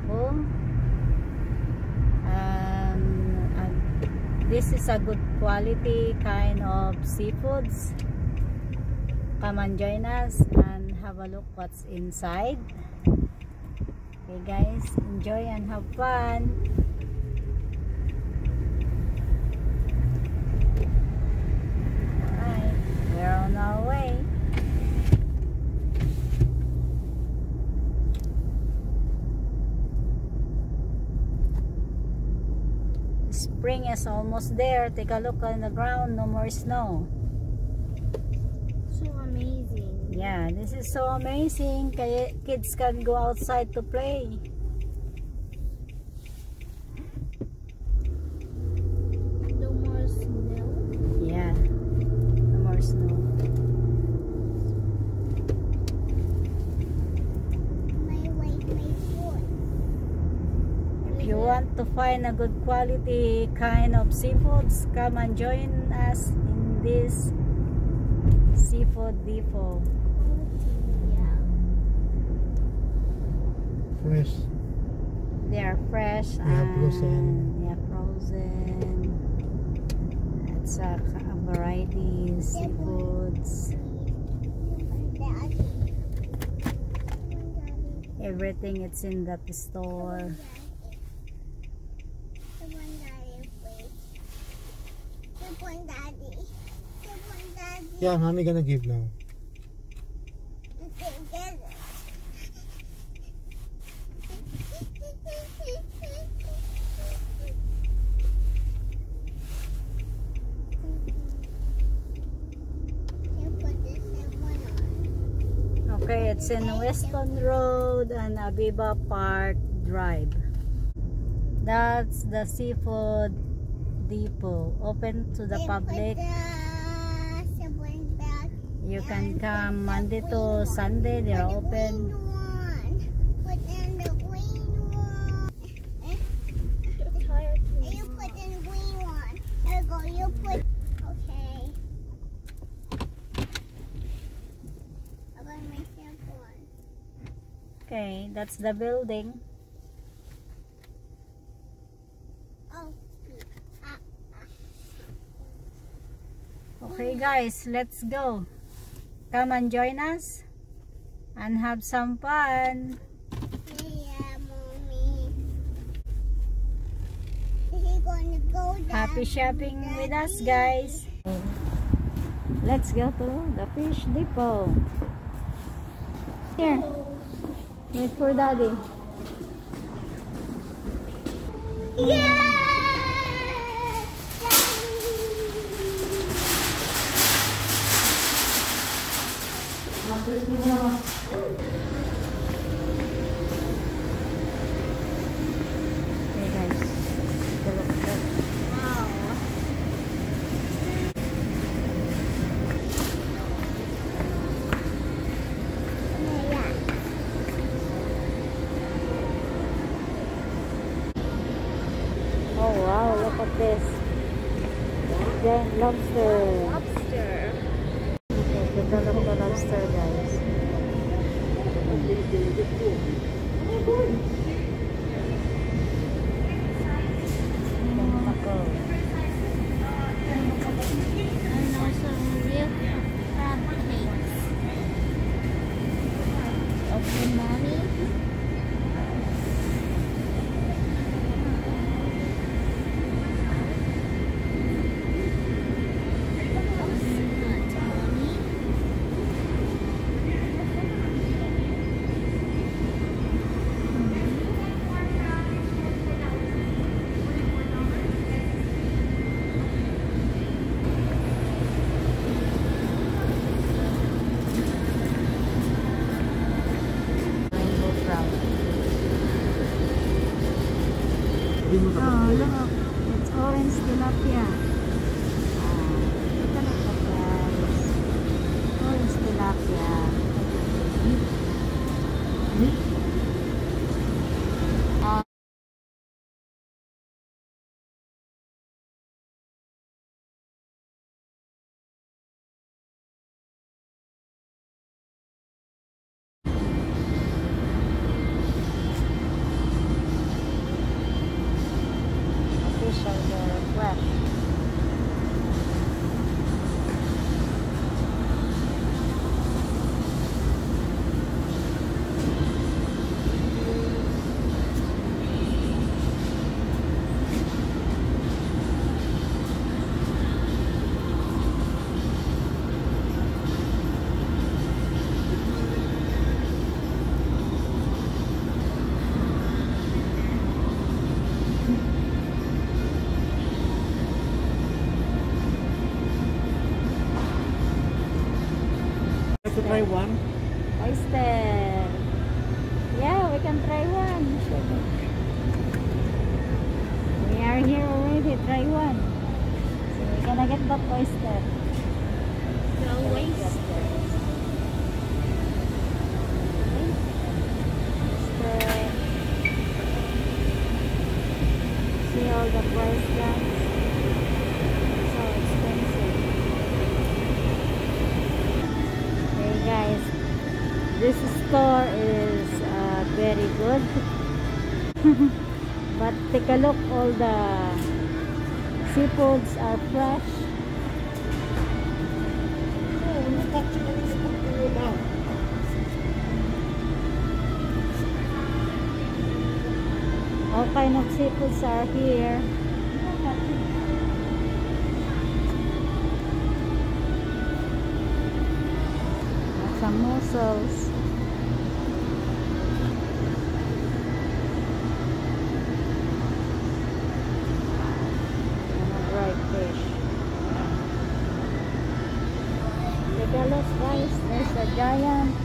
Depot. Um, and this is a good quality kind of seafoods. Come and join us and have a look what's inside. Okay guys, enjoy and have fun. Alright, we're on our way. Spring is almost there. Take a look on the ground, no more snow. So amazing. Yeah, this is so amazing. Kaya kids can go outside to play. You want to find a good quality kind of seafoods, come and join us in this seafood depot. Fresh. They are fresh They are and frozen. yeah, frozen. It's a, a variety seafoods. Everything it's in that store. Yeah, mommy gonna give now. Okay, it's in Weston Road and Aviva Park Drive. That's the seafood depot. Open to the public. You can come Monday to Sunday. They're open. Put in the green one. You put in the green one. There you go. You put. Okay. That's the building. Okay guys, let's go. Come and join us and have some fun. yeah, mommy. Is he gonna go? Happy shopping with us guys. Let's go to the fish depot. Here. Wait for daddy. Yeah! This. Lobster. Lobster. Ah. To try one? Oyster. Yeah, we can try one. We are here already. Try one. So we're gonna get back oyster. No waste. Oyster. See all the price guys. A look, all the seafoods are fresh. All kind of seafoods are here. Look guys, there's a giant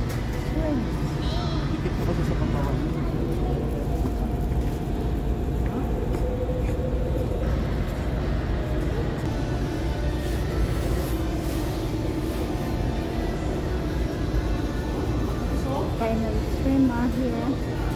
of shrimp are here.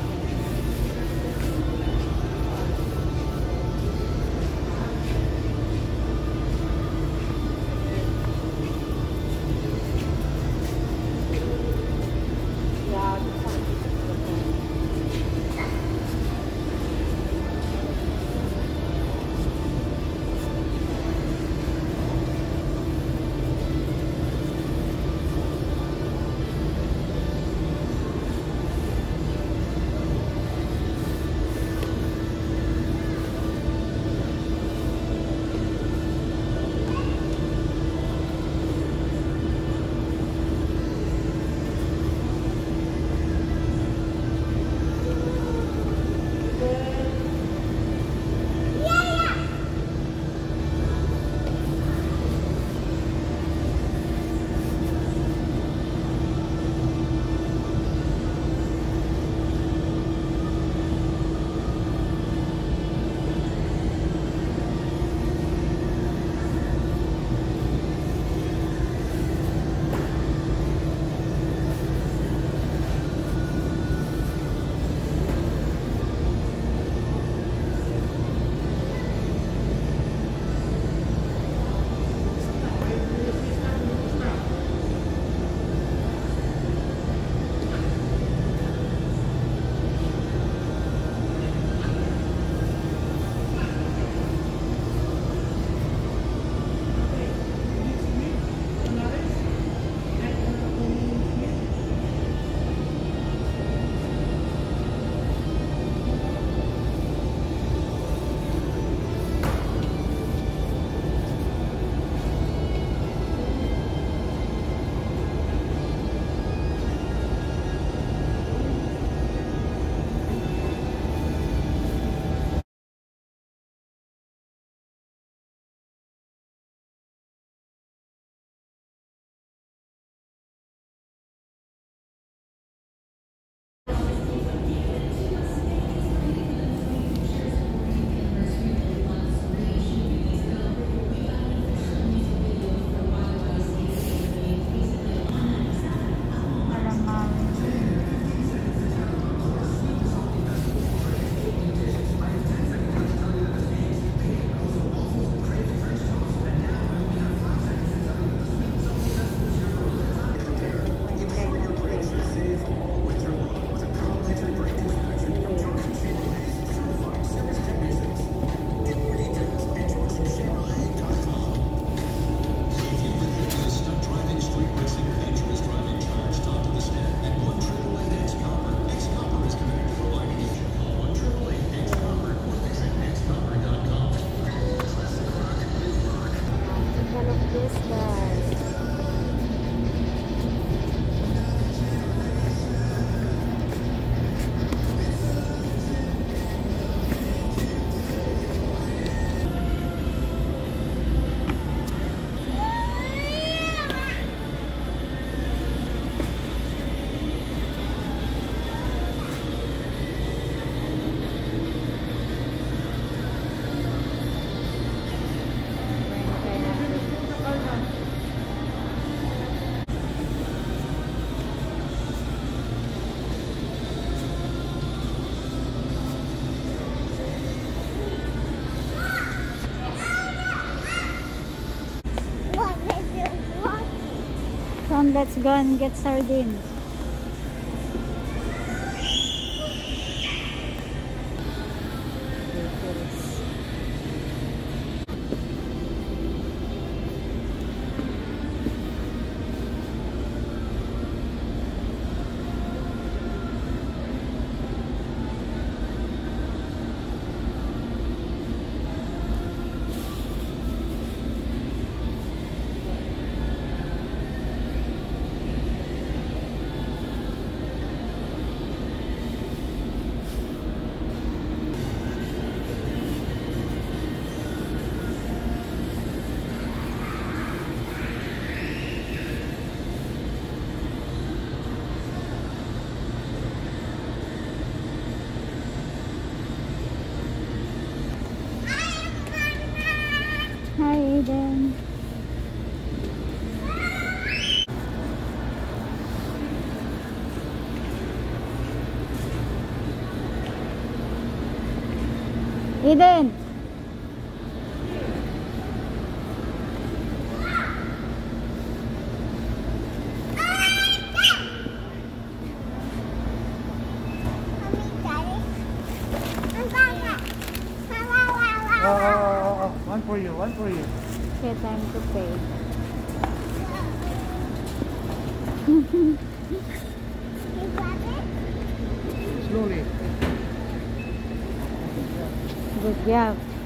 Let's go and get sardines. Eden. Oh, uh, oh, oh, oh. One for you, one for you. Okay, time to pay. You grab it? Slowly. Job.